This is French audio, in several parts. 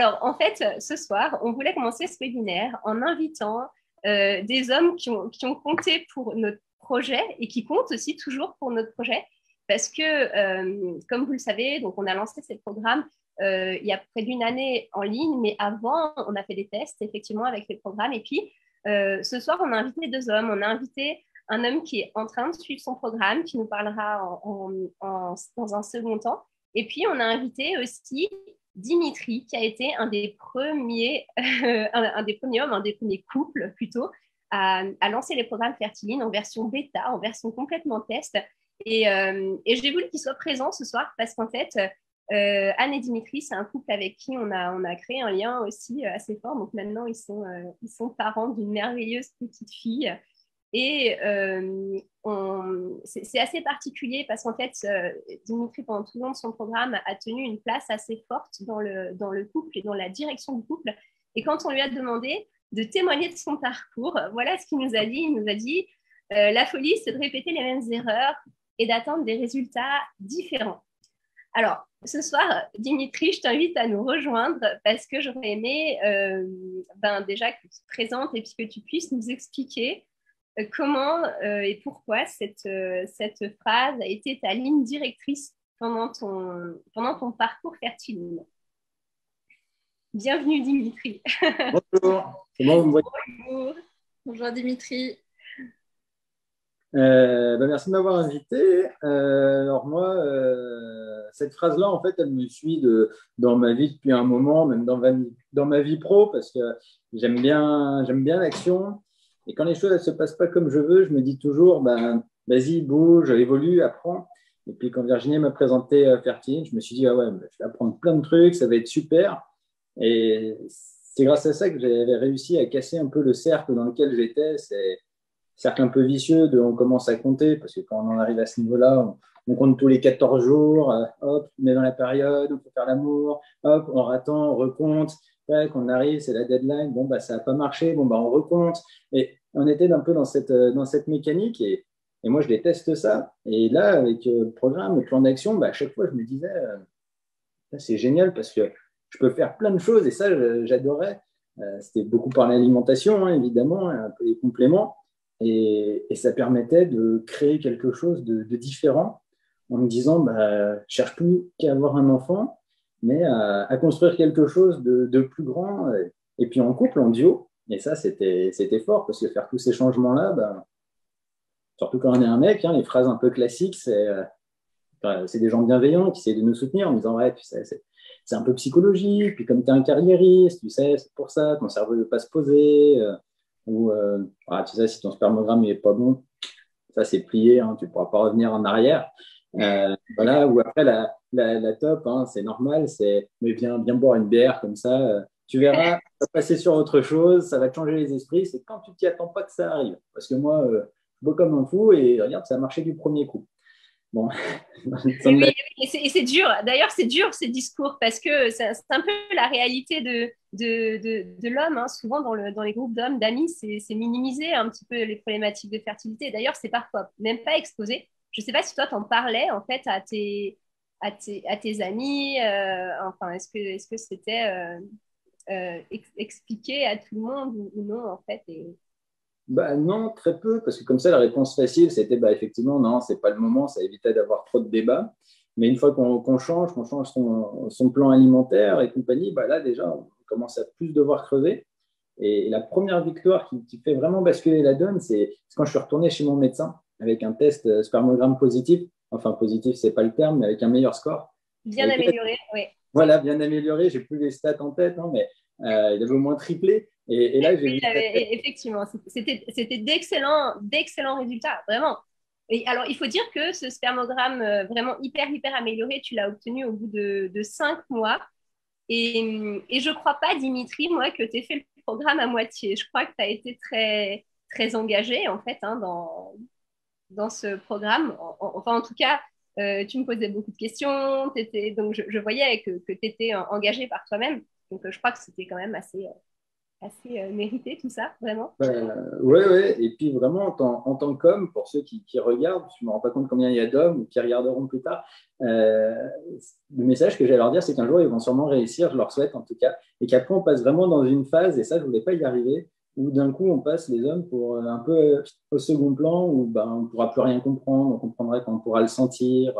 Alors, en fait, ce soir, on voulait commencer ce webinaire en invitant euh, des hommes qui ont, qui ont, compté pour notre projet et qui comptent aussi toujours pour notre projet. Parce que, euh, comme vous le savez, donc on a lancé ces programmes euh, il y a près d'une année en ligne, mais avant, on a fait des tests effectivement avec les programmes. Et puis, ce soir, on a invité deux hommes. On a invité un homme qui est en train de suivre son programme, qui nous parlera dans un second temps. Et puis, on a invité aussi Dimitri, qui a été un des premiers, un, des premiers hommes, un des premiers couples plutôt, à, lancer les programmes Fertiline en version bêta, en version complètement test. Et, euh, j'ai voulu qu'il soit présent ce soir parce qu'en fait, euh, Anne et Dimitri, c'est un couple avec qui on a, créé un lien aussi euh, assez fort. Donc maintenant, ils sont parents d'une merveilleuse petite fille. Et euh, c'est assez particulier parce qu'en fait, euh, Dimitri, pendant tout le long de son programme, a tenu une place assez forte dans le, dans le couple et dans la direction du couple. Et quand on lui a demandé de témoigner de son parcours, voilà ce qu'il nous a dit. Il nous a dit euh, La folie, c'est de répéter les mêmes erreurs et d'attendre des résultats différents. Alors, ce soir, Dimitri, je t'invite à nous rejoindre parce que j'aurais aimé ben, déjà que tu te présentes et puis que tu puisses nous expliquer comment euh, et pourquoi cette, euh, cette phrase a été ta ligne directrice pendant ton, pendant ton parcours fertile? Bienvenue Dimitri. Bonjour. Comment vous me Bonjour. Bonjour Dimitri. Ben, merci de m'avoir invité. alors moi, cette phrase-là, en fait, elle me suit de, dans ma vie depuis un moment, même dans ma, dans ma vie pro, parce que j'aime bien, j'aime bien l'action. Et quand les choses ne se passent pas comme je veux, je me dis toujours, ben, vas-y, bouge, évolue, apprends. Et puis quand Virginie m'a présenté euh, Fertile, je me suis dit, ah ouais, ben, je vais apprendre plein de trucs, ça va être super. Et c'est grâce à ça que j'avais réussi à casser un peu le cercle dans lequel j'étais. C'est cercle un peu vicieux de on commence à compter, parce que quand on en arrive à ce niveau-là, on, compte tous les 14 jours, euh, hop, on est dans la période, on peut faire l'amour, hop, on attend, on recompte, on arrive, c'est la deadline, bon, bah, ça n'a pas marché, bon, bah, on recompte. Et on était un peu dans cette, euh, dans cette mécanique et, et moi, je déteste ça. Et là, avec euh, le programme, le plan d'action, bah, à chaque fois, je me disais, euh, c'est génial parce que je peux faire plein de choses et ça, j'adorais. C'était beaucoup par l'alimentation, hein, évidemment, un peu les compléments. Et, et, ça permettait de créer quelque chose de, différent en me disant, bah, cherche plus qu'à avoir un enfant, mais à, à construire quelque chose de, plus grand. Et puis en couple, en duo, et ça, c'était fort parce que faire tous ces changements-là, ben, surtout quand on est un mec, hein, les phrases un peu classiques, c'est euh, des gens bienveillants qui essaient de nous soutenir en disant Ouais, tu sais, c'est un peu psychologique, puis comme tu es un carriériste, tu sais, c'est pour ça, ton cerveau ne veut pas se poser, euh, ou euh, ah, tu sais, si ton spermogramme n'est pas bon, ça c'est plié, hein, tu ne pourras pas revenir en arrière. voilà, ou après la, la, top, hein, c'est normal, c'est mais viens, bien boire une bière comme ça, tu verras, ça va passer sur autre chose, ça va te changer les esprits. C'est quand tu t'y attends pas que ça arrive. Parce que moi, euh, je bois comme un fou et regarde, ça a marché du premier coup. Bon. et c'est dur. D'ailleurs, c'est dur ces discours parce que c'est un peu la réalité de, de, de, l'homme. Hein. Souvent, dans, le, dans les groupes d'hommes, d'amis, c'est minimisé un petit peu les problématiques de fertilité. D'ailleurs, c'est parfois même pas exposé. Je ne sais pas si toi, t'en parlais en fait à tes, à tes, amis. Euh, enfin, est-ce que c'était euh, euh, expliquer à tout le monde ou, non, en fait bah, Non, très peu, parce que comme ça, la réponse facile, c'était bah, effectivement, non, c'est pas le moment, ça évitait d'avoir trop de débats. Mais une fois qu'on change, qu'on change son, plan alimentaire et compagnie, bah, là, déjà, on commence à plus devoir creuser. Et la première victoire qui, fait vraiment basculer la donne, c'est quand je suis retourné chez mon médecin avec un test spermogramme positif. Enfin, positif, c'est pas le terme, mais avec un meilleur score. Bien amélioré, oui. Voilà, bien amélioré. J'ai plus les stats en tête, hein, mais euh, il avait au moins triplé. Et, là, j'ai Effectivement, c'était d'excellents résultats, vraiment. Et alors, il faut dire que ce spermogramme euh, vraiment hyper, hyper amélioré, tu l'as obtenu au bout de, de cinq mois. Et, et je ne crois pas, Dimitri, moi, que tu aies fait le programme à moitié. Je crois que tu as été très, très engagé, en fait, hein, dans, dans ce programme. Enfin, en tout cas, euh, tu me posais beaucoup de questions. Donc, je, voyais que, que tu étais engagé par toi-même. Donc, euh, je crois que c'était quand même assez, euh, mérité tout ça, vraiment. Oui, ouais, ouais. Et puis vraiment, en, tant qu'homme, pour ceux qui, regardent, je ne me rends pas compte combien il y a d'hommes qui regarderont plus tard, le message que j'ai à leur dire, c'est qu'un jour, ils vont sûrement réussir, je leur souhaite en tout cas, et qu'après, on passe vraiment dans une phase, et ça, je ne voulais pas y arriver, où d'un coup, on passe les hommes pour un peu au second plan, où ben, on ne pourra plus rien comprendre, on comprendrait quand on pourra le sentir.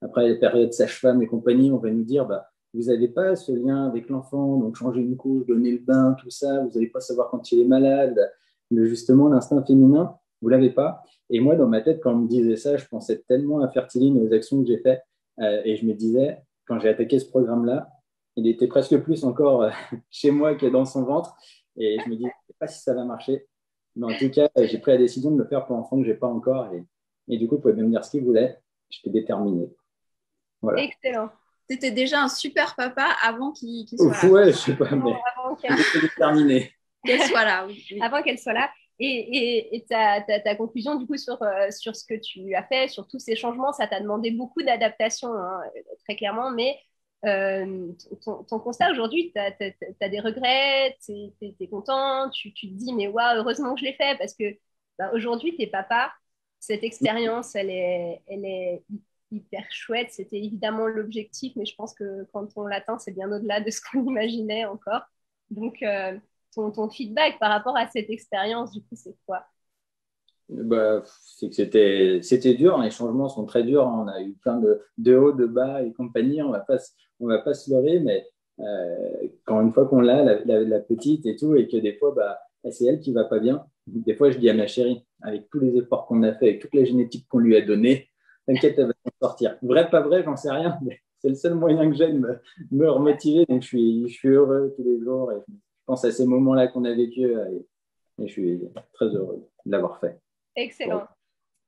Après les périodes sage-femme et compagnie, on va nous dire, bah, vous n'avez pas ce lien avec l'enfant, donc changer une couche, donner le bain, tout ça, vous n'allez pas savoir quand il est malade, justement l'instinct féminin, vous l'avez pas. Et moi, dans ma tête, quand on me disait ça, je pensais tellement à Fertiline et aux actions que j'ai faites, euh, et je me disais, quand j'ai attaqué ce programme-là, il était presque plus encore euh, chez moi que dans son ventre, et je me disais, je sais pas si ça va marcher, mais en tout cas, j'ai pris la décision de le faire pour l'enfant que j'ai pas encore, et, et, du coup, vous pouvez même dire ce qu'il voulait, j'étais déterminé. Voilà. Excellent. C'était déjà un super papa avant qu'il soit là. Ouais, je sais pas, mais avant qu'elle soit là. Oui, Avant qu'elle soit là. Et, et, ta, ta, conclusion, du coup, sur, euh, sur ce que tu as fait, sur tous ces changements, ça t'a demandé beaucoup d'adaptation, hein, très clairement, mais euh, ton, constat aujourd'hui, tu as, des regrets, tu es, content, tu, te dis, mais waouh, heureusement que je l'ai fait, parce que bah, aujourd'hui, tu es papa, cette expérience, elle est, elle est hyper chouette. C'était évidemment l'objectif, mais je pense que quand on l'atteint, c'est bien au-delà de ce qu'on imaginait encore. Donc, euh, ton, ton, feedback par rapport à cette expérience, du coup, c'est quoi? Bah, c'était, c'était dur, les changements sont très durs, on a eu plein de, hauts, de bas et compagnie, on va pas, on va pas se leurrer, mais euh, quand une fois qu'on l'a, la, petite et tout, et que des fois, bah, c'est elle qui va pas bien, des fois je dis à ma chérie, avec tous les efforts qu'on a fait, avec toute la génétique qu'on lui a donnée, T'inquiète, elle va s'en sortir. Vrai, pas vrai, j'en sais rien, mais c'est le seul moyen que j'ai de me, remotiver. Donc, je suis, je suis heureux tous les jours et je pense à ces moments-là qu'on a vécu et, je suis très heureux de l'avoir fait. Excellent.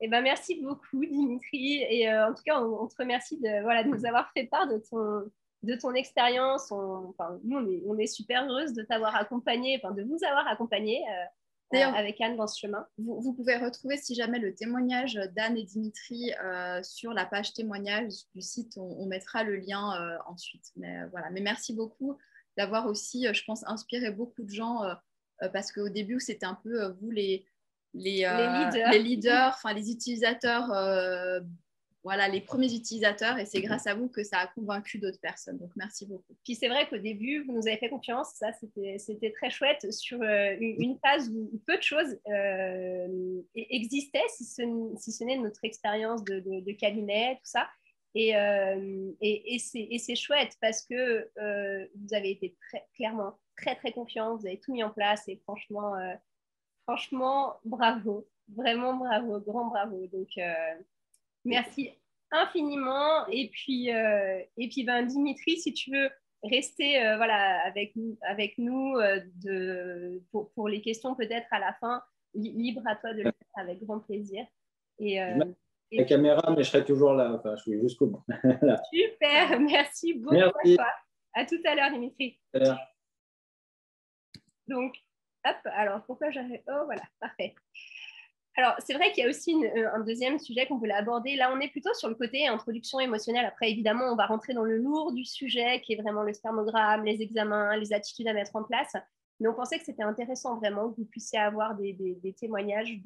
Eh ben, merci beaucoup, Dimitri. Et euh, en tout cas, on, te remercie de, voilà, de nous avoir fait part de ton, de ton expérience. enfin, nous, on est, on est, super heureuse de t'avoir accompagné, enfin, de vous avoir accompagné. Euh, D'ailleurs, avec Anne dans ce chemin. Vous, pouvez retrouver, si jamais, le témoignage d'Anne et Dimitri euh, sur la page témoignage du site. On, mettra le lien euh, ensuite. Mais, euh, voilà. Mais merci beaucoup d'avoir aussi, je pense, inspiré beaucoup de gens parce qu'au début, c'était un peu vous les, les, leaders, les, leaders enfin, les utilisateurs voilà, les premiers utilisateurs et c'est grâce à vous que ça a convaincu d'autres personnes. Donc, merci beaucoup. Puis c'est vrai qu'au début, vous nous avez fait confiance. Ça, c'était très chouette sur euh, une phase où peu de choses euh, existaient, si ce, si ce n'est notre expérience de, de, cabinet, tout ça. Et, euh, et, et c'est chouette parce que vous avez été très, clairement très, très confiant. Vous avez tout mis en place et franchement, franchement, bravo. Vraiment bravo, grand bravo. Donc, Merci infiniment. Et puis, euh, et puis ben, Dimitri, si tu veux rester euh, voilà, avec, avec nous euh, de, pour, pour, les questions peut-être à la fin, libre à toi de le faire avec grand plaisir. Et, la caméra, mais je serai toujours là. Enfin, je suis jusqu'au bout. Super, merci beaucoup merci. à toi. À tout à l'heure, Dimitri. Donc, alors pourquoi j'avais. Oh, voilà, parfait. Alors, c'est vrai qu'il y a aussi euh, un deuxième sujet qu'on voulait aborder. Là, on est plutôt sur le côté introduction émotionnelle. Après, évidemment, on va rentrer dans le lourd du sujet, qui est vraiment le spermogramme, les examens, les attitudes à mettre en place. Mais on pensait que c'était intéressant vraiment que vous puissiez avoir des, témoignages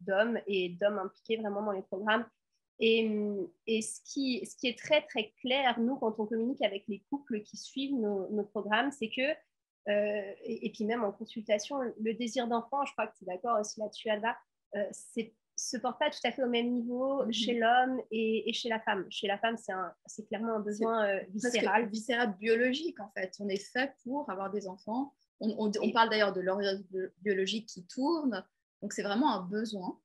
d'hommes et d'hommes impliqués vraiment dans les programmes. Et, ce, qui, est très, très clair, nous, quand on communique avec les couples qui suivent nos, programmes, c'est que, euh, et, puis même en consultation, le désir d'enfant, je crois que tu es d'accord aussi là-dessus, Alba, euh, c'est se porte pas tout à fait au même niveau mhm. chez l'homme et, chez la femme. Chez la femme, c'est clairement un besoin euh, viscéral. Viscéral biologique, en fait. On est fait pour avoir des enfants. On, parle d'ailleurs de l'horloge biologique qui tourne. Donc, c'est vraiment un besoin.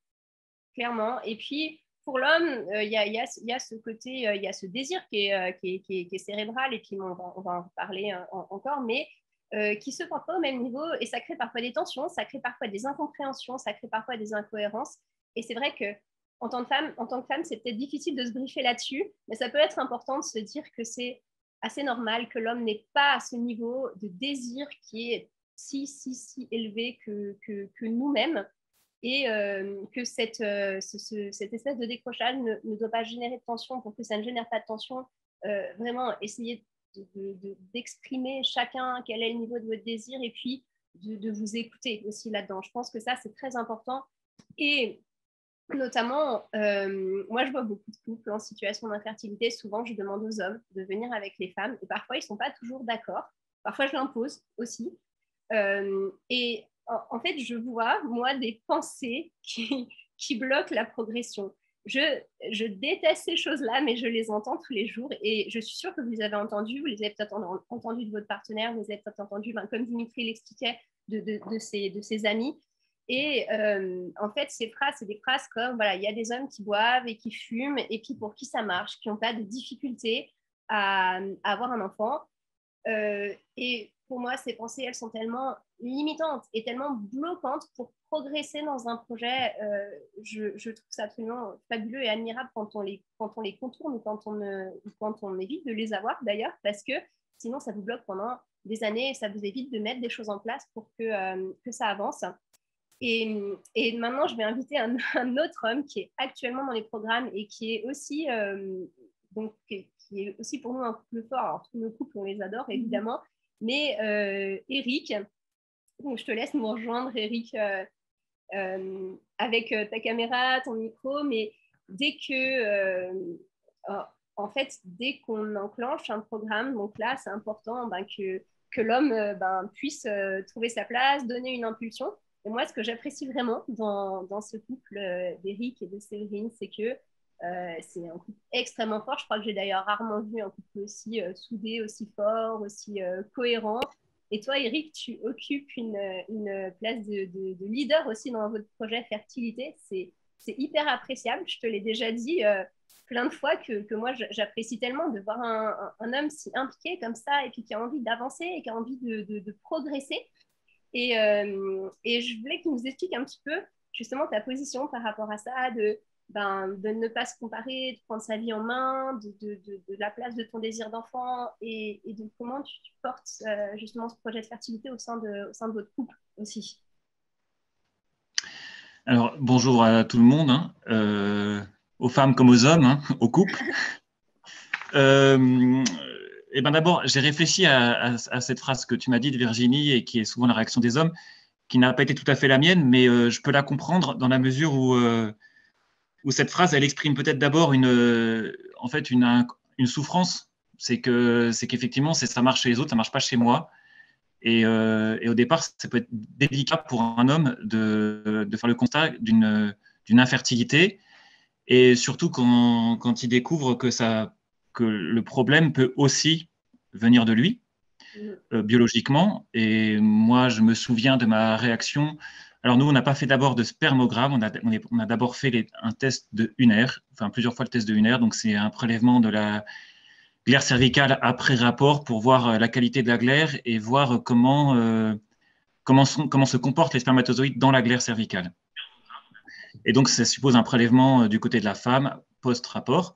Clairement. Et puis, pour l'homme, euh, il y, a, y, a, ce côté, il y a ce désir qui est, qui est, qui est, cérébral, et puis on va, on va en parler encore, mais euh, qui se portent pas au même niveau et ça crée parfois des tensions, ça crée parfois des incompréhensions, ça crée parfois des incohérences. Et c'est vrai que en tant que femme, en tant que femme, c'est peut-être difficile de se briefer là-dessus, mais ça peut être important de se dire que c'est assez normal que l'homme n'ait pas ce niveau de désir qui est si, si, si élevé que, nous-mêmes et euh, que cette, euh, cette espèce de décrochage ne, doit pas générer de tension. Pour que ça ne génère pas de tension, vraiment essayer d'exprimer chacun quel est le niveau de votre désir et puis de, vous écouter aussi là-dedans. Je pense que ça, c'est très important. Et notamment, euh, moi, je vois beaucoup de couples en situation d'infertilité. Souvent, je demande aux hommes de venir avec les femmes. Et parfois, ils ne sont pas toujours d'accord. Parfois, je l'impose aussi. Euh, et en, fait, je vois, moi, des pensées qui, qui bloquent la progression. Je, déteste ces choses-là, mais je les entends tous les jours et je suis sûre que vous les avez entendues, vous les avez peut-être entendues de votre partenaire, vous les avez peut-être entendues, ben, comme Dimitri l'expliquait, de, de, ses, amis. Et euh, en fait, ces phrases, c'est des phrases comme voilà, il y a des hommes qui boivent et qui fument et puis pour qui ça marche, qui n'ont pas de difficulté à, avoir un enfant. Euh, et pour moi, ces pensées, elles sont tellement limitantes et tellement bloquantes pour progresser dans un projet. Euh, je, je, trouve ça absolument fabuleux et admirable quand on les, quand on les contourne ou quand on, quand on évite de les avoir d'ailleurs, parce que sinon, ça vous bloque pendant des années et ça vous évite de mettre des choses en place pour que, euh, que ça avance. Et, et, maintenant, je vais inviter un, un, autre homme qui est actuellement dans les programmes et qui est aussi, euh, donc, qui est aussi pour nous un couple fort. Alors, tous nos couples, on les adore évidemment, mais euh, Eric, donc je te laisse nous rejoindre, Eric, avec ta caméra, ton micro, mais dès que en fait, dès qu'on enclenche un programme, donc là, c'est important ben, que, que l'homme euh, ben, puisse euh, trouver sa place, donner une impulsion. Et moi, ce que j'apprécie vraiment dans, dans, ce couple euh, d'Eric et de Séverine, c'est que c'est un couple extrêmement fort. Je crois que j'ai d'ailleurs rarement vu un couple aussi soudé, aussi fort, aussi cohérent. Et toi, Eric, tu occupes une, place de, de, de, leader aussi dans votre projet Fertilité. C'est hyper appréciable. Je te l'ai déjà dit plein de fois que, que moi j'apprécie tellement de voir un, homme si impliqué comme ça et puis qui a envie d'avancer et qui a envie de, progresser. Et, euh, et, je voulais qu'il nous explique un petit peu justement ta position par rapport à ça, ben, de ne pas se comparer, de prendre sa vie en main, de, de la place de ton désir d'enfant et, et, de comment tu, portes euh, justement ce projet de fertilité au sein de, au sein de votre couple aussi. Alors, bonjour à tout le monde. Hein. Euh, aux femmes comme aux hommes, hein, aux couples. Euh, et ben d'abord, j'ai réfléchi à, cette phrase que tu m'as dite, Virginie, et qui est souvent la réaction des hommes, qui n'a pas été tout à fait la mienne, mais je peux la comprendre dans la mesure où, où cette phrase, elle exprime peut-être d'abord une, en fait, une, une souffrance. C'est que, c'est qu'effectivement, c'est ça marche chez les autres, ça marche pas chez moi. Et, et, au départ, ça peut être délicat pour un homme de, de faire le constat d'une, d'une infertilité et surtout quand, quand il découvre que, ça, que le problème peut aussi venir de lui, euh, biologiquement. Et moi, je me souviens de ma réaction. Alors nous, on n'a pas fait d'abord de spermogramme, on a, d'abord fait un test de UNER, enfin plusieurs fois le test de UNER, donc c'est un prélèvement de la glaire cervicale après rapport pour voir euh, la qualité de la glaire et voir comment, euh, comment, se comportent les spermatozoïdes dans la glaire cervicale. Et donc, ça suppose un prélèvement euh, du côté de la femme post-rapport.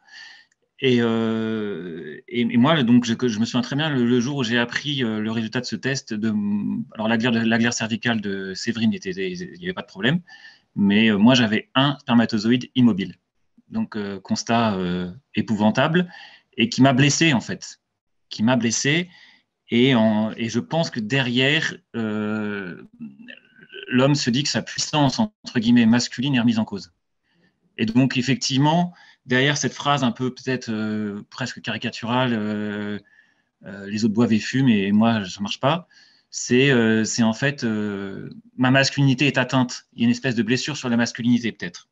Et, euh, et, moi, donc, je, me souviens très bien le, jour où j'ai appris euh, le résultat de ce test. Alors, la glaire, la glaire cervicale de Séverine, était, il n'y avait pas de problème, mais moi, j'avais un spermatozoïde immobile. Donc, constat épouvantable et qui m'a blessé, en fait. Qui m'a blessé. Et, et, je pense que derrière, l'homme se dit que sa puissance, entre guillemets, masculine est remise en cause. Et donc, effectivement, derrière cette phrase un peu peut-être euh, presque caricaturale, euh, euh, les autres boivent et fument et moi, ça marche pas, c'est en fait ma masculinité est atteinte. Il y a une espèce de blessure sur la masculinité, peut-être.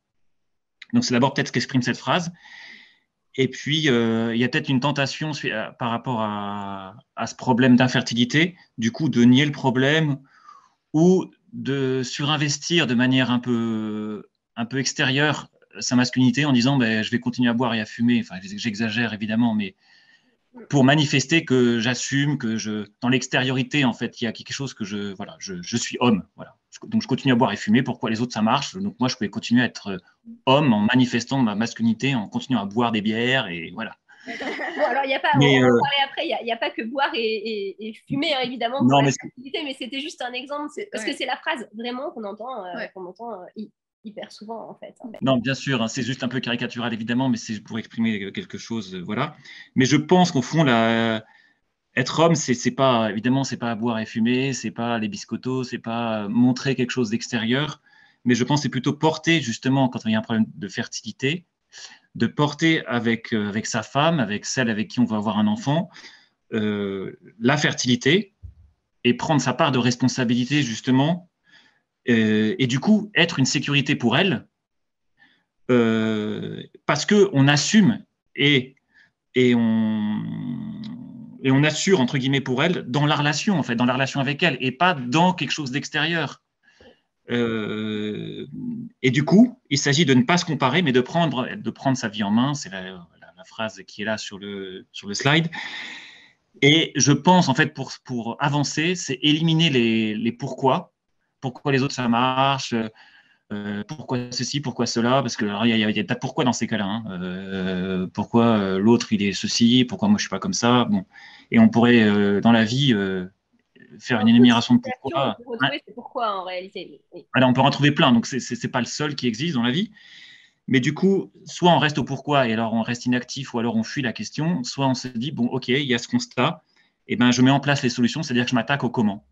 Donc, c'est d'abord peut-être ce qu'exprime cette phrase. Et puis, il y a peut-être une tentation par rapport à, à ce problème d'infertilité, du coup, de nier le problème ou de surinvestir de manière un peu, un peu extérieure sa masculinité en disant ben, je vais continuer à boire et à fumer. Enfin, j'exagère évidemment, mais pour manifester que j'assume, que je, dans l'extériorité, en fait, il y a quelque chose que je, voilà, je, je, suis homme. Voilà. Donc, je continue à boire et fumer. Pourquoi les autres, ça marche? Donc, moi, je pouvais continuer à être homme en manifestant ma masculinité, en continuant à boire des bières et voilà. bon, alors, il n'y a pas, on va euh, parler après, il n'y a, pas que boire et, et, fumer, hein, évidemment, non, mais, mais c'était juste un exemple, parce que c'est la phrase vraiment qu'on entend, euh, qu'on entend euh, hyper souvent, en fait. Non, bien sûr, hein, c'est juste un peu caricatural, évidemment, mais c'est pour exprimer quelque chose, voilà. Mais je pense qu'au fond, être homme, c'est pas évidemment, c'est pas boire et fumer, c'est pas les biscottos, c'est pas montrer quelque chose d'extérieur, mais je pense c'est plutôt porter justement quand il y a un problème de fertilité, de porter avec euh, avec sa femme, avec celle avec qui on va avoir un enfant, euh, la fertilité et prendre sa part de responsabilité justement, euh, et du coup être une sécurité pour elle, parce que on assume et et on et on assure entre guillemets pour elle dans la relation en fait, dans la relation avec elle et pas dans quelque chose d'extérieur. Euh, et du coup, il s'agit de ne pas se comparer, mais de prendre, de prendre sa vie en main. C'est la, phrase qui est là sur le, sur le slide. Et je pense, en fait, pour, pour avancer, c'est éliminer les, les pourquoi. Pourquoi les autres ça marche, euh, pourquoi ceci, pourquoi cela, parce qu'il y, y, a des tas de pourquoi dans ces cas-là. Hein. Euh, pourquoi euh, l'autre il est ceci, pourquoi moi je suis pas comme ça. Bon. Et on pourrait dans la vie faire une énumération de pourquoi. On peut pourquoi en réalité. Alors on peut en trouver plein, donc c'est n'est pas le seul qui existe dans la vie. Mais du coup, soit on reste au pourquoi et alors on reste inactif, ou alors on fuit la question, soit on se dit bon ok, il y a ce constat, et ben je mets en place les solutions, c'est-à-dire que je m'attaque au comment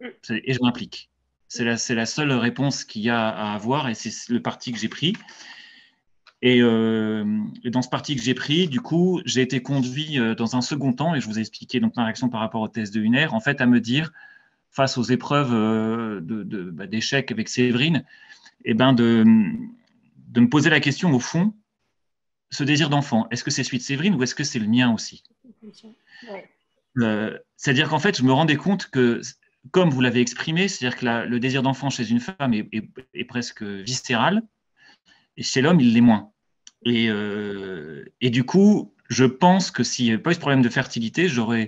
mm. et je m'implique. C'est la, la, seule réponse qu'il y a à avoir et c'est le parti que j'ai pris. Euh, et, dans ce parti que j'ai pris, du coup, j'ai été conduit euh, dans un second temps, et je vous ai expliqué donc ma réaction par rapport au test de UNER, en fait, à me dire, face aux épreuves euh, bah, d'échec avec Séverine, et eh ben de, de me poser la question au fond, ce désir d'enfant, est-ce que c'est celui de Séverine ou est-ce que c'est le mien aussi? C'est-à-dire qu'en fait, je me rendais compte que comme vous l'avez exprimé, c'est-à-dire que le désir d'enfant chez une femme est, presque viscéral, et chez l'homme, il l'est moins. Euh, et, du coup, je pense que s'il n'y avait pas eu ce problème de fertilité, je ne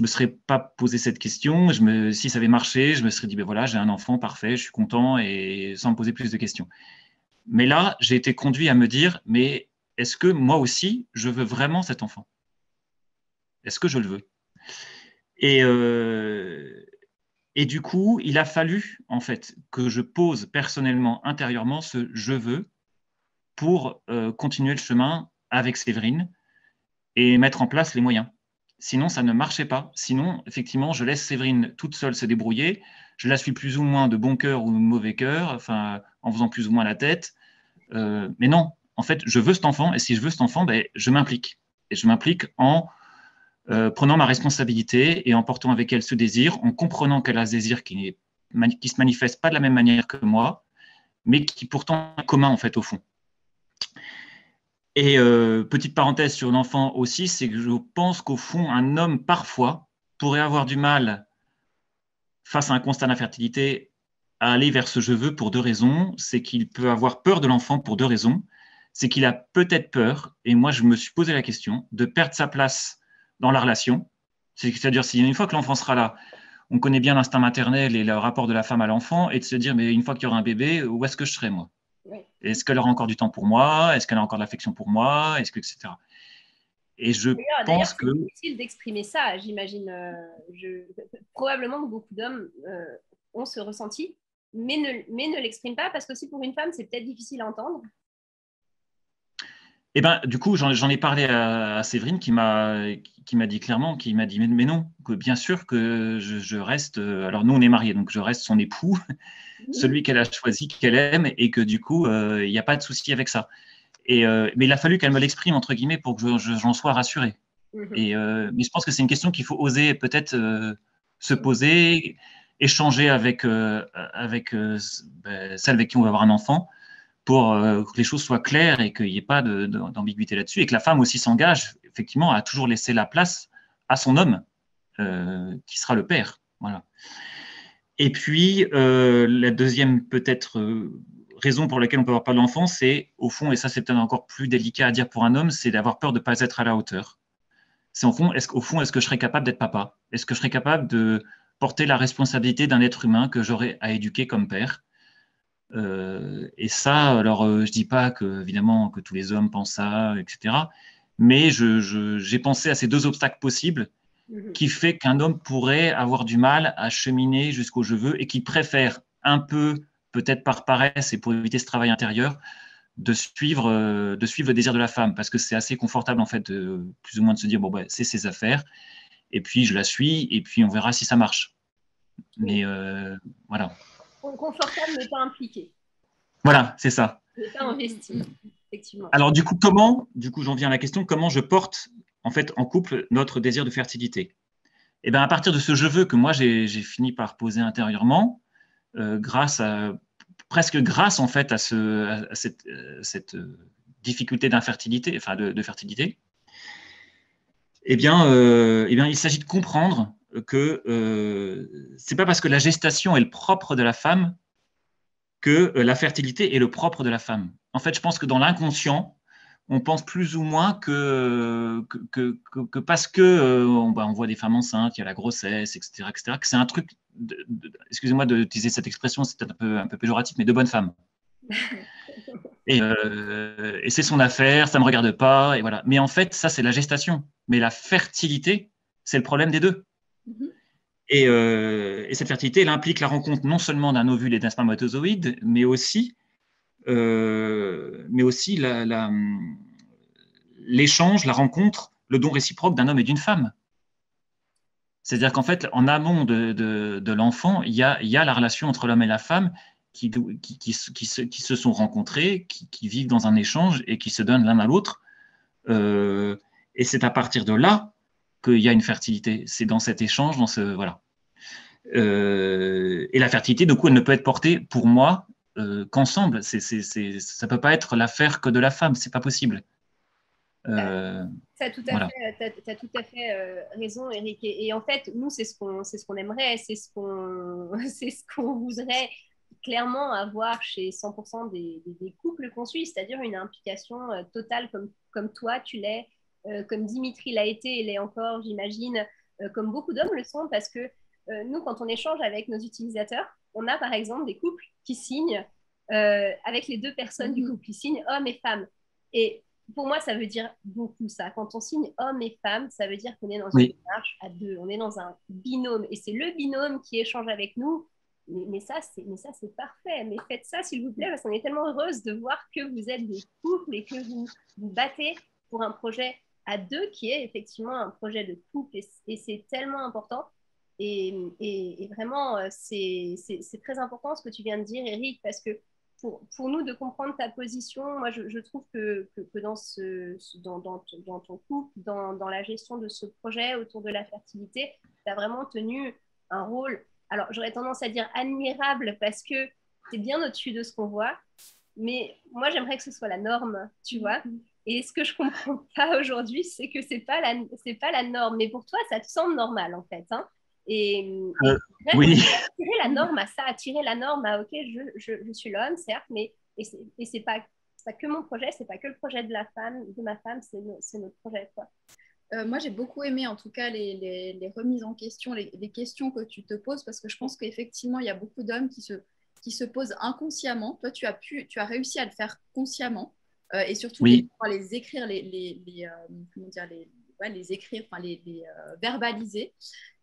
me serais pas posé cette question. Si ça avait marché, je me serais dit, ben voilà, j'ai un enfant parfait, je suis content, et sans me poser plus de questions. Mais là, j'ai été conduit à me dire, mais est-ce que moi aussi, je veux vraiment cet enfant? Est-ce que je le veux? Et, euh, et du coup, il a fallu en fait que je pose personnellement, intérieurement, ce je veux pour euh, continuer le chemin avec Séverine et mettre en place les moyens. Sinon, ça ne marchait pas. Sinon, effectivement, je laisse Séverine toute seule se débrouiller. Je la suis plus ou moins de bon cœur ou de mauvais cœur, enfin, en faisant plus ou moins la tête. Euh, mais non, en fait, je veux cet enfant, et si je veux cet enfant, ben, je m'implique. Et je m'implique en euh, prenant ma responsabilité et en portant avec elle ce désir, en comprenant qu'elle a ce désir qui ne se manifeste pas de la même manière que moi, mais qui pourtant est commun en fait au fond. Et euh, petite parenthèse sur l'enfant aussi, c'est que je pense qu'au fond, un homme parfois pourrait avoir du mal face à un constat d'infertilité à aller vers ce je veux pour deux raisons. C'est qu'il peut avoir peur de l'enfant pour deux raisons. C'est qu'il a peut-être peur, et moi je me suis posé la question, de perdre sa place dans la relation. C'est-à-dire, si une fois que l'enfant sera là, on connaît bien l'instinct maternel et le rapport de la femme à l'enfant, et de se dire, mais une fois qu'il y aura un bébé, où est-ce que je serai, moi? Est-ce qu'elle aura encore du temps pour moi? Est-ce qu'elle a encore de l'affection pour moi? Est-ce que, etc. Et je pense que. C'est difficile d'exprimer ça, j'imagine. Euh, probablement que beaucoup d'hommes euh, ont ce ressenti, mais ne, mais ne l'expriment pas parce que aussi pour une femme, c'est peut-être difficile à entendre. Eh ben, du coup, j'en ai parlé à, Séverine qui m'a qui m'a dit clairement, qui m'a dit mais, non, que bien sûr que je, reste. Euh, alors nous, on est mariés, donc je reste son époux, celui qu'elle a choisi, qu'elle aime, et que du coup, euh, il n'y a pas de souci avec ça. Et euh, mais il a fallu qu'elle me l'exprime entre guillemets pour que j'en sois rassuré. Mhm. Et mais je pense que c'est une question qu'il faut oser peut-être se poser, échanger avec avec ben, celle avec qui on va avoir un enfant pour euh, que les choses soient claires et qu'il n'y ait pas d'ambiguïté là-dessus, et que la femme aussi s'engage effectivement à toujours laisser la place à son homme, euh, qui sera le père. Voilà. Et puis, euh, la deuxième peut-être raison pour laquelle on peut avoir pas d'enfant, c'est au fond, et ça c'est peut-être encore plus délicat à dire pour un homme, c'est d'avoir peur de ne pas être à la hauteur. C'est au fond, est-ce, est-ce que je serais capable d'être papa? Est-ce que je serais capable de porter la responsabilité d'un être humain que j'aurais à éduquer comme père? Euh, et ça, alors euh, je dis pas que évidemment que tous les hommes pensent ça, etc. Mais j'ai pensé à ces deux obstacles possibles mhm. qui fait qu'un homme pourrait avoir du mal à cheminer jusqu'au je veux et qui préfère un peu, peut-être par paresse et pour éviter ce travail intérieur, de suivre, euh, de suivre le désir de la femme parce que c'est assez confortable en fait, plus ou moins de se dire bon ben c'est ses affaires et puis je la suis, et puis on verra si ça marche. Mais euh, voilà. Confortable mais pas impliqué. Voilà, c'est ça. Mais pas investi, effectivement. Alors du coup, comment, du coup, j'en viens à la question, comment je porte en fait en couple notre désir de fertilité? Eh bien, à partir de ce je veux que moi j'ai fini par poser intérieurement, euh, grâce à presque grâce en fait à, ce, cette, cette, difficulté d'infertilité, enfin de, fertilité, eh bien, euh, eh bien, il s'agit de comprendre que euh, c'est pas parce que la gestation est le propre de la femme que euh, la fertilité est le propre de la femme. En fait, je pense que dans l'inconscient, on pense plus ou moins que, que, que, parce que euh, on, bah, on, voit des femmes enceintes, il y a la grossesse, etc., etc., que c'est un truc, excusez-moi d'utiliser cette expression, c'est un peu, un peu péjoratif, mais de bonne femme. Euh, et, c'est son affaire, ça ne me regarde pas, et voilà. Mais en fait, ça, c'est la gestation. Mais la fertilité, c'est le problème des deux. Mm-hmm. Euh, et, cette fertilité, elle implique la rencontre non seulement d'un ovule et d'un spermatozoïde, mais aussi, euh, mais aussi l'échange, la, rencontre, le don réciproque d'un homme et d'une femme. C'est-à-dire qu'en fait, en amont de, l'enfant, il y, a, la relation entre l'homme et la femme qui, qui, se, sont rencontrés, qui, vivent dans un échange et qui se donnent l'un à l'autre. Euh, et c'est à partir de là qu'il y a une fertilité. C'est dans cet échange, dans ce voilà. Euh, et la fertilité, du coup, elle ne peut être portée pour moi euh, qu'ensemble. C'est, c'est, c'est, ça peut pas être l'affaire que de la femme. C'est pas possible. Euh, tu as tout à fait, tout à fait raison, Eric. Et, en fait, nous, c'est ce qu'on, c'est ce qu'on aimerait, c'est ce qu'on, c'est ce qu'on voudrait clairement avoir chez 100% des, des, couples qu'on suit, c'est-à-dire une implication totale comme, comme toi, tu l'es, euh, comme Dimitri l'a été et l'est encore, j'imagine, euh, comme beaucoup d'hommes le sont, parce que euh, nous, quand on échange avec nos utilisateurs, on a par exemple des couples qui signent avec les deux personnes du mhm. couple, qui signent homme et femme. Et pour moi, ça veut dire beaucoup ça. Quand on signe homme et femme, ça veut dire qu'on est dans une marche à deux, on est dans un binôme. Et c'est le binôme qui échange avec nous. Mais, mais ça, c'est parfait. Mais faites ça, s'il vous plaît, parce qu'on est tellement heureuse de voir que vous êtes des couples et que vous vous battez pour un projet à deux, qui est effectivement un projet de couple. Et, c'est tellement important. Et, vraiment, euh, c'est très important ce que tu viens de dire, Eric, parce que pour, nous de comprendre ta position, moi, je, trouve que, dans, ce, dans, ton couple, dans, la gestion de ce projet autour de la fertilité, tu as vraiment tenu un rôle, alors j'aurais tendance à dire admirable, parce que es bien au-dessus de ce qu'on voit. Mais moi, j'aimerais que ce soit la norme, tu vois. Mm-hmm. Et ce que je comprends pas aujourd'hui, c'est que c'est pas la c'est pas la norme. Mais pour toi, ça te semble normal en fait. Hein et, euh, oui. Attirer la norme à ça, attirer la norme à ok, je, je, je suis l'homme, certes, mais et c'est, et c'est pas, pas que mon projet, c'est pas que le projet de la femme, de ma femme, c'est, c'est notre projet quoi. Euh, moi, j'ai beaucoup aimé en tout cas les, les, les remises en question, les, les, questions que tu te poses, parce que je pense qu'effectivement, il y a beaucoup d'hommes qui se, qui se posent inconsciemment. Toi, tu as, pu, tu as réussi à le faire consciemment. Euh, et surtout les, les, écrire, les, les, les euh, comment dire, les, ouais, les écrire, enfin les, euh, verbaliser.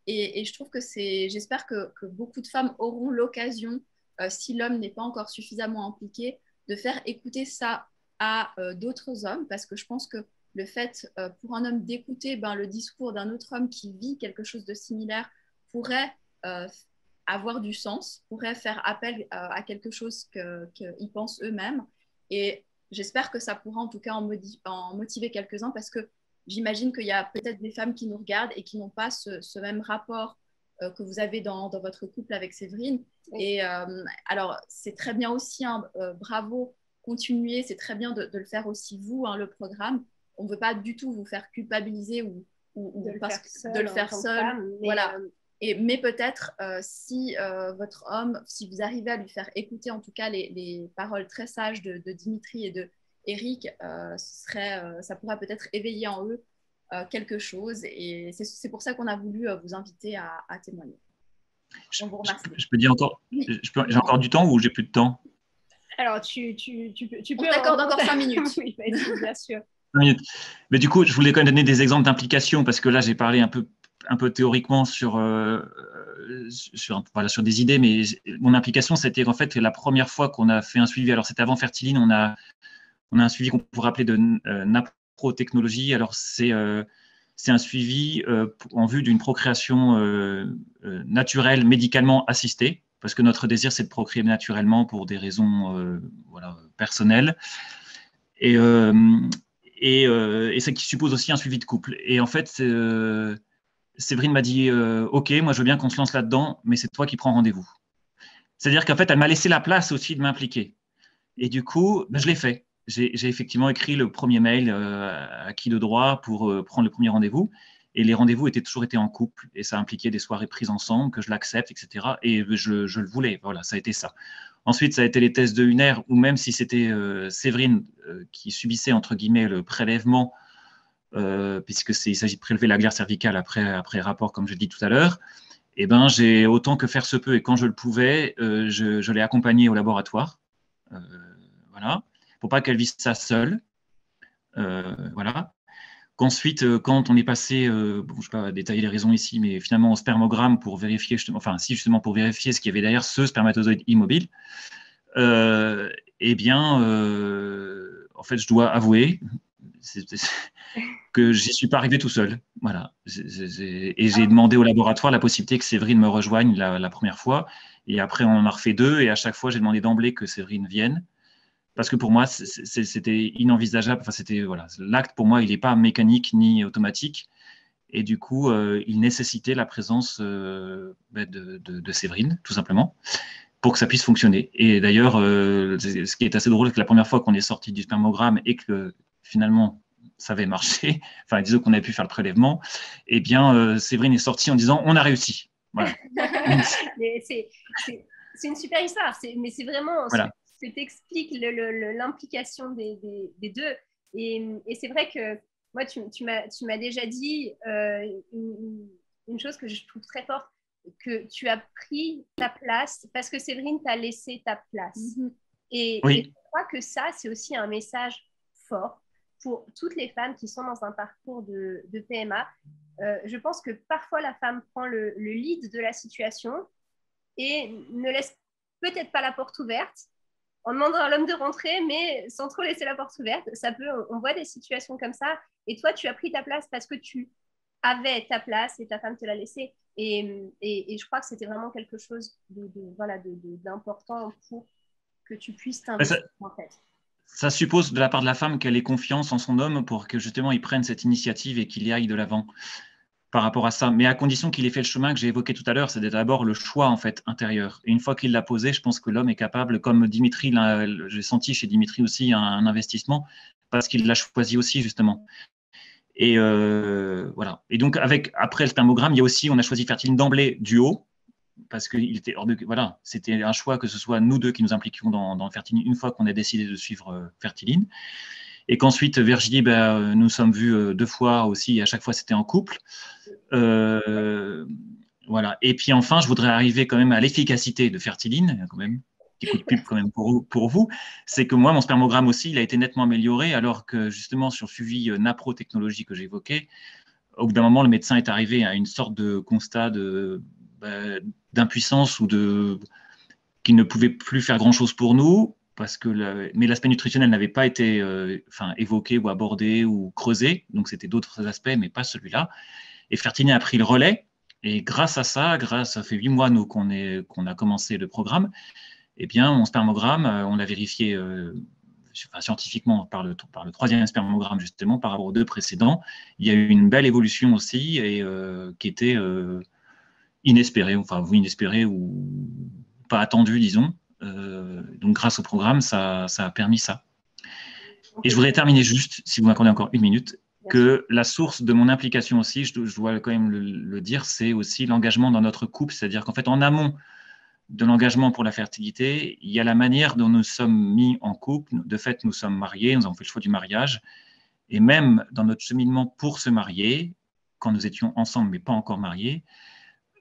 Et, et, je trouve que c'est, j'espère que, que, beaucoup de femmes auront l'occasion, si l'homme n'est pas encore suffisamment impliqué, de faire écouter ça à d'autres hommes, parce que je pense que le fait pour un homme d'écouter ben, le discours d'un autre homme qui vit quelque chose de similaire pourrait avoir du sens, pourrait faire appel à quelque chose qu'ils pensent eux-mêmes. Et j'espère que ça pourra en tout cas en, motiver quelques-uns parce que j'imagine qu'il y a peut-être des femmes qui nous regardent et qui n'ont pas ce, même rapport euh, que vous avez dans, votre couple avec Séverine. Et euh, alors, c'est très bien aussi, hein, euh, bravo, continuez, c'est très bien de, le faire aussi vous, hein, le programme. On ne veut pas du tout vous faire culpabiliser ou, de, le faire seul, de le faire seul. voilà mais peut-être euh, si euh, votre homme, si vous arrivez à lui faire écouter en tout cas les, paroles très sages de, Dimitri et de Eric, euh, serait, ça pourrait peut-être éveiller en eux quelque chose. Et c'est pour ça qu'on a voulu vous inviter à, témoigner. Je, vous remercie. Je, peux dire encore, j'ai encore du temps ou j'ai plus de temps? Alors, tu, tu, tu, tu peux. On t'accorde encore cinq minutes. oui, bien sûr. Mais du coup, je voulais quand même donner des exemples d'implication parce que là, j'ai parlé un peu un peu théoriquement sur, euh, sur, voilà, sur des idées, mais mon implication, c'était en fait la première fois qu'on a fait un suivi. Alors, c'était avant Fertiline, on a, on a un suivi qu'on pourrait appeler de euh, naprotechnologie. Alors, c'est euh, c'est un suivi en vue d'une procréation naturelle, médicalement assistée, parce que notre désir, c'est de procréer naturellement pour des raisons voilà, personnelles. Et, et, ça qui suppose aussi un suivi de couple. Et en fait, Séverine m'a dit Ok, moi je veux bien qu'on se lance là-dedans, mais c'est toi qui prends rendez-vous. C'est-à-dire qu'en fait, elle m'a laissé la place aussi de m'impliquer. Et du coup, ben, je l'ai fait. J'ai effectivement écrit le premier mail euh, à qui de droit pour euh, prendre le premier rendez-vous. Et les rendez-vous étaient toujours été en couple et ça impliquait des soirées prises ensemble, que je l'accepte, etc. Et je, je, le voulais. Voilà, ça a été ça. Ensuite, ça a été les tests de une heure où même si c'était euh, Séverine qui subissait entre guillemets le prélèvement, puisque il s'agit de prélever la glaire cervicale après, rapport, comme je l'ai dit tout à l'heure, eh ben, j'ai autant que faire se peut et quand je le pouvais, je, je l'ai accompagnée au laboratoire. voilà pour pas qu'elle vise ça seule. Euh, voilà. Qu'ensuite, euh, quand on est passé, euh, je ne vais pas détailler les raisons ici, mais finalement au spermogramme pour vérifier, enfin, si justement pour vérifier ce qu'il y avait derrière ce spermatozoïde immobile, eh bien, en fait, je dois avouer que j'y suis pas arrivé tout seul. Voilà. Et j'ai demandé au laboratoire la possibilité que Séverine me rejoigne la, première fois. Et après, on en a refait deux. Et à chaque fois, j'ai demandé d'emblée que Séverine vienne parce que pour moi, c'était inenvisageable. Enfin, c'était voilà, l'acte pour moi, il n'est pas mécanique ni automatique, et du coup, euh, il nécessitait la présence euh, bah, de, Séverine, tout simplement, pour que ça puisse fonctionner. Et d'ailleurs, euh, ce qui est assez drôle, c'est que la première fois qu'on est sorti du spermogramme et que finalement ça avait marché, enfin disons qu'on avait pu faire le prélèvement, eh bien, Séverine est sortie en disant on a réussi. Voilà. c'est une super histoire, mais c'est vraiment voilà que t'expliques l'implication des, deux. Et, c'est vrai que moi, tu, tu m'as déjà dit euh, une, chose que je trouve très forte, que tu as pris ta place parce que Séverine t'a laissé ta place. Mm-hmm. et, je crois que ça, c'est aussi un message fort pour toutes les femmes qui sont dans un parcours de, PMA. Euh, je pense que parfois la femme prend le, le lead de la situation et ne laisse peut-être pas la porte ouverte, en demandant à l'homme de rentrer, mais sans trop laisser la porte ouverte. Ça peut, on voit des situations comme ça. Et toi, tu as pris ta place parce que tu avais ta place et ta femme te l'a laissée. Et, et, je crois que c'était vraiment quelque chose de, voilà, d'important pour que tu puisses t'investir en fait. Ça suppose de la part de la femme qu'elle ait confiance en son homme pour que justement il prenne cette initiative et qu'il y aille de l'avant par rapport à ça, mais à condition qu'il ait fait le chemin que j'ai évoqué tout à l'heure, c'est d'abord le choix en fait intérieur. Et une fois qu'il l'a posé, je pense que l'homme est capable, comme Dimitri, j'ai senti chez Dimitri aussi un, investissement parce qu'il l'a choisi aussi justement. Et euh, voilà. Et donc avec après le spermogramme, il y a aussi, on a choisi Fertiline d'emblée du haut parce qu'il était hors de voilà, c'était un choix que ce soit nous deux qui nous impliquions dans, dans Fertiline une fois qu'on a décidé de suivre euh, Fertiline. Et qu'ensuite, Virginie, ben, nous sommes vus euh, deux fois aussi, et à chaque fois c'était en couple. Euh, voilà. Et puis enfin, je voudrais arriver quand même à l'efficacité de Fertiline, quand même, petit coup de pub quand même pour, pour vous, c'est que moi, mon spermogramme aussi, il a été nettement amélioré, alors que justement sur le suivi euh, napro-technologie que j'évoquais, au bout d'un moment, le médecin est arrivé à une sorte de constat ben, d'impuissance ou de qu'il ne pouvait plus faire grand-chose pour nous parce que mais l'aspect nutritionnel n'avait pas été euh, enfin, évoqué ou abordé ou creusé, donc c'était d'autres aspects, mais pas celui-là. Et Fertini a pris le relais, et grâce à ça, grâce, ça fait huit mois nous qu'on qu'on a commencé le programme, eh bien, mon spermogramme, euh, on l'a vérifié euh, scientifiquement par le, par le troisième spermogramme justement par rapport aux deux précédents, il y a eu une belle évolution aussi et qui était inespérée, enfin vous inespérée ou pas attendue, disons. Euh, donc grâce au programme, ça, a permis ça. Et je voudrais terminer juste, si vous m'accordez encore une minute, que la source de mon implication aussi, je, dois quand même le, dire, c'est aussi l'engagement dans notre couple. C'est-à-dire qu'en fait, en amont de l'engagement pour la fertilité, il y a la manière dont nous sommes mis en couple. De fait, nous sommes mariés, nous avons fait le choix du mariage. Et même dans notre cheminement pour se marier, quand nous étions ensemble mais pas encore mariés,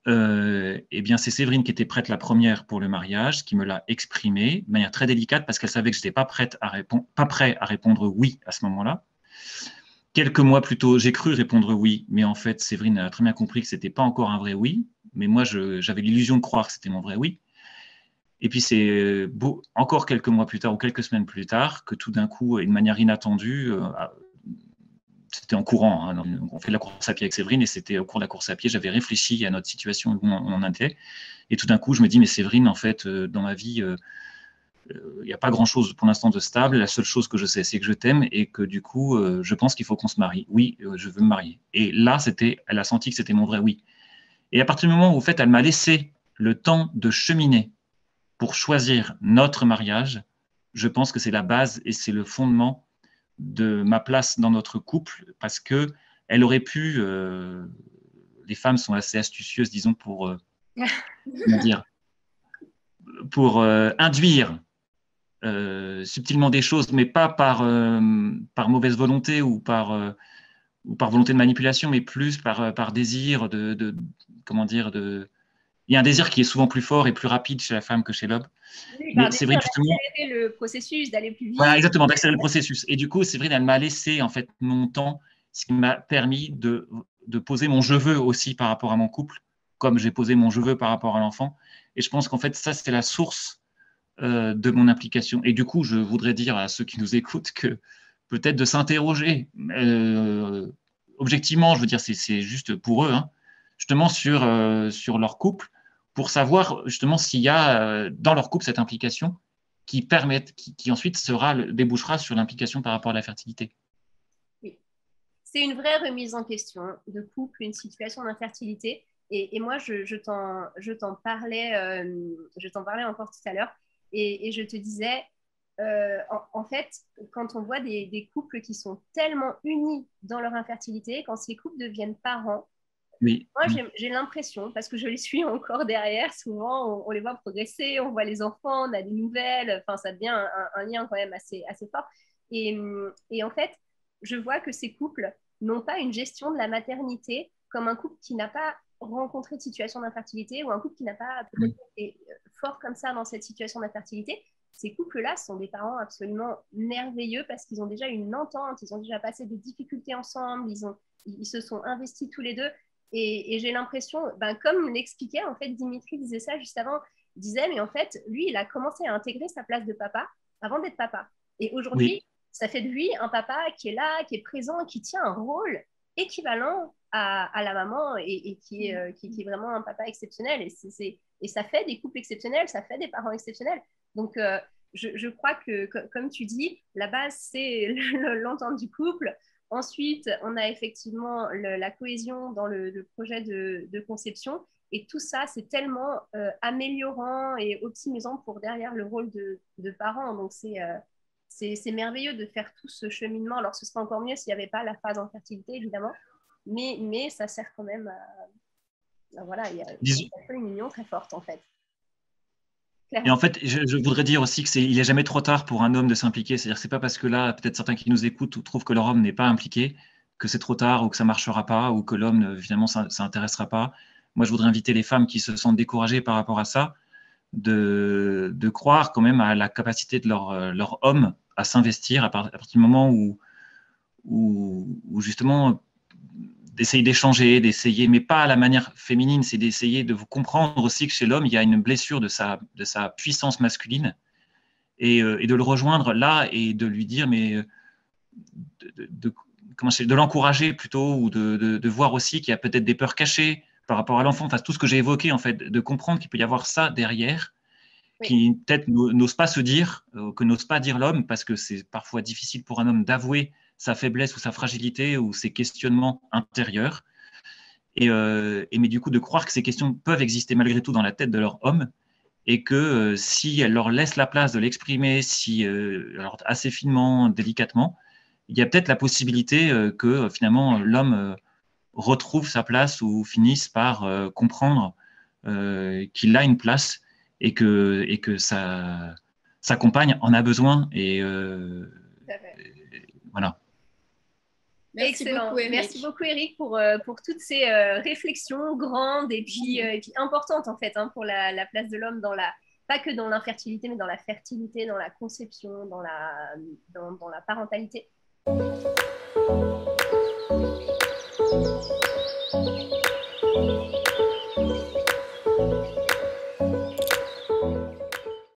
euh, eh bien, c'est Séverine qui était prête la première pour le mariage, qui me l'a exprimé de manière très délicate parce qu'elle savait que je n'étais pas, prêt à répondre oui à ce moment-là. Quelques mois plus tôt, j'ai cru répondre oui, mais en fait, Séverine a très bien compris que ce n'était pas encore un vrai oui. Mais moi, j'avais l'illusion de croire que c'était mon vrai oui. Et puis, c'est encore quelques mois plus tard ou quelques semaines plus tard que tout d'un coup, d'une manière inattendue, euh, c'était en courant. Hein, on fait la course à pied avec Séverine et c'était au cours de la course à pied, j'avais réfléchi à notre situation où on, était. Et tout d'un coup, je me dis, mais Séverine, en fait, dans ma vie, il n'y a pas grand-chose pour l'instant de stable. La seule chose que je sais, c'est que je t'aime et que du coup, je pense qu'il faut qu'on se marie. Oui, je veux me marier. Et là, c'était, elle a senti que c'était mon vrai oui. Et à partir du moment où, en fait, elle m'a laissé le temps de cheminer pour choisir notre mariage, je pense que c'est la base et c'est le fondement de ma place dans notre couple parce que elle aurait pu. Euh, les femmes sont assez astucieuses, disons, pour euh, dire, pour euh, induire subtilement des choses, mais pas par par mauvaise volonté ou par ou par volonté de manipulation, mais plus par par désir de, de comment dire de il y a un désir qui est souvent plus fort et plus rapide chez la femme que chez l'homme. c'est vrai justement d'accélérer le processus, d'aller plus vite. Voilà, exactement, d'accélérer le processus. Et du coup, c'est vrai, elle m'a laissé en fait mon temps, ce qui m'a permis de, de, poser mon je veux aussi par rapport à mon couple, comme j'ai posé mon je veux par rapport à l'enfant. Et je pense qu'en fait, ça, c'est la source euh, de mon implication. Et du coup, je voudrais dire à ceux qui nous écoutent que peut-être de s'interroger. Euh, objectivement, je veux dire, c'est juste pour eux, hein, justement sur, euh, sur leur couple pour savoir justement s'il y a euh, dans leur couple cette implication qui permette, qui, ensuite sera, débouchera sur l'implication par rapport à la fertilité. Oui, c'est une vraie remise en question de couple, une situation d'infertilité. Et, moi, je, t'en parlais, euh, je t'en parlais encore tout à l'heure, et, je te disais, euh, en, fait, quand on voit des, couples qui sont tellement unis dans leur infertilité, quand ces couples deviennent parents, moi, j'ai l'impression, parce que je les suis encore derrière, souvent on, les voit progresser, on voit les enfants, on a des nouvelles, enfin, ça devient un, lien quand même assez, assez fort. Et, et, en fait, je vois que ces couples n'ont pas une gestion de la maternité comme un couple qui n'a pas rencontré de situation d'infertilité ou un couple qui n'a pas été fort comme ça dans cette situation d'infertilité. Ces couples-là sont des parents absolument merveilleux parce qu'ils ont déjà une entente, ils ont déjà passé des difficultés ensemble, ils, ont, ils se sont investis tous les deux. Et, j'ai l'impression, ben, comme l'expliquait, en fait, Dimitri disait ça juste avant, disait, mais en fait, lui, il a commencé à intégrer sa place de papa avant d'être papa. Et aujourd'hui, ça fait de lui un papa qui est là, qui est présent, qui tient un rôle équivalent à, la maman et, qui, est, euh, qui, est vraiment un papa exceptionnel. Et ça fait des couples exceptionnels, ça fait des parents exceptionnels. Donc, euh, je, je, crois que, comme tu dis, la base, c'est l'entente du couple. Ensuite, on a effectivement la cohésion dans le, projet de, conception. Et tout ça, c'est tellement euh, améliorant et optimisant pour derrière le rôle de, de parent. Donc, euh, c'est merveilleux de faire tout ce cheminement. Alors, ce serait encore mieux s'il n'y avait pas la phase en fertilité, évidemment. Mais, mais ça sert quand même à. Voilà, il y a, une union très forte, en fait. Et en fait, je, voudrais dire aussi que c'est, il n'est jamais trop tard pour un homme de s'impliquer. C'est-à-dire, c'est pas parce que là, peut-être certains qui nous écoutent trouvent que leur homme n'est pas impliqué que c'est trop tard ou que ça marchera pas ou que l'homme finalement ça, ça intéressera pas. Moi, je voudrais inviter les femmes qui se sentent découragées par rapport à ça de, croire quand même à la capacité de leur, leur homme à s'investir à, partir du moment où justement d'essayer d'échanger, d'essayer, mais pas à la manière féminine, c'est d'essayer de vous comprendre aussi que chez l'homme, il y a une blessure de sa, de sa puissance masculine et, euh, et de le rejoindre là et de lui dire, mais euh, de, de, de l'encourager plutôt ou de, de voir aussi qu'il y a peut-être des peurs cachées par rapport à l'enfant, enfin tout ce que j'ai évoqué en fait, de comprendre qu'il peut y avoir ça derrière, qui peut-être n'ose pas se dire, euh, que n'ose pas dire l'homme, parce que c'est parfois difficile pour un homme d'avouer sa faiblesse ou sa fragilité ou ses questionnements intérieurs. Et, euh, mais du coup, de croire que ces questions peuvent exister malgré tout dans la tête de leur homme et que euh, si elle leur laisse la place de l'exprimer, si euh, assez finement, délicatement, il y a peut-être la possibilité que finalement l'homme retrouve sa place ou finisse par comprendre qu'il a une place et que, et que sa, sa compagne en a besoin. Et. Excellent. Merci beaucoup, Eric, pour, euh, pour toutes ces euh, réflexions grandes euh, et puis, importantes, en fait, hein, pour la, place de l'homme dans la pas que dans l'infertilité, mais dans la fertilité, dans la conception, dans la, dans la parentalité.